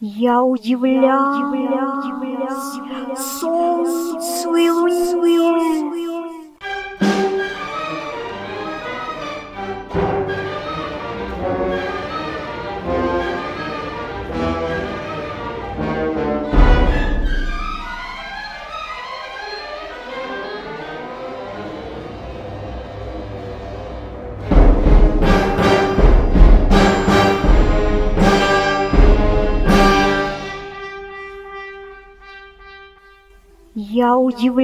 Я удивлялась солнцу и луне. Я удивлялась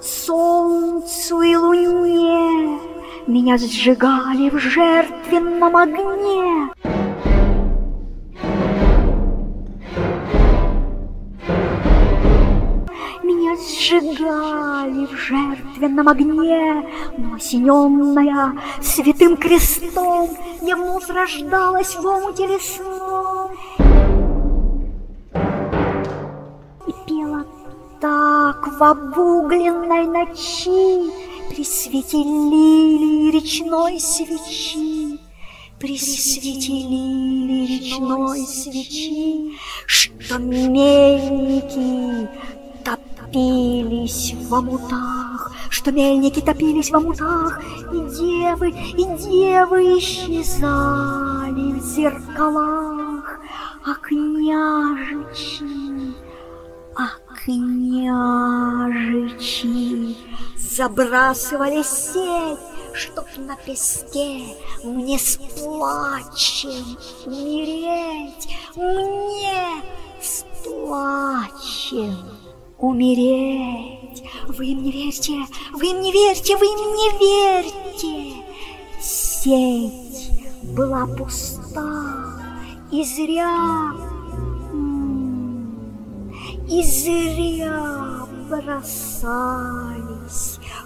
солнцу и луне, Меня сжигали в жертвенном огне. Меня сжигали в жертвенном огне, Но осененная святым крестом Я вновь рождалась в омуте лесном. Так в обугленной ночи При свете лилии речной свечи, При свете лилии речной свечи, Что мельники топились в омутах, Что мельники топились в омутах, И девы, и девы исчезали в зеркалах, А княжичи а княжичи забрасывали сеть, Чтоб на песке мне с плачем умереть, Мне с плачем умереть. Вы им не верьте, вы им не верьте, вы им не верьте. Сеть была пуста и зря и зря бросались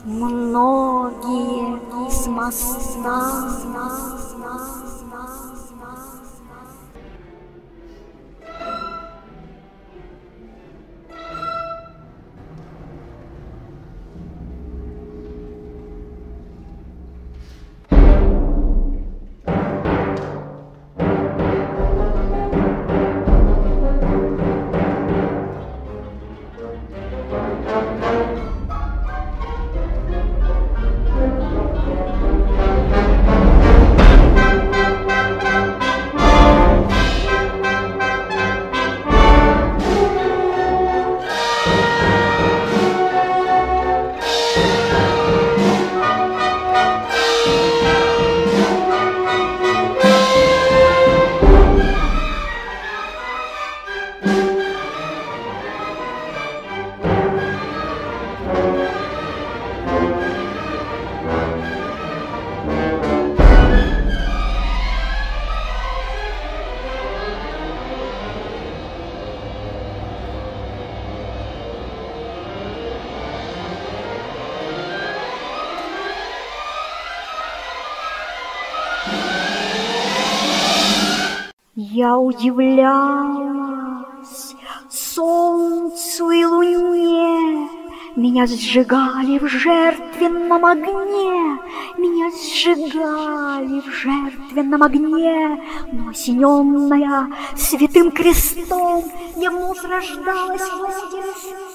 многие с моста. Я удивлялась. Солнцу и луне, Меня сжигали в жертвенном огне, Меня сжигали в жертвенном огне, Но осененная святым крестом Я вновь рождалась в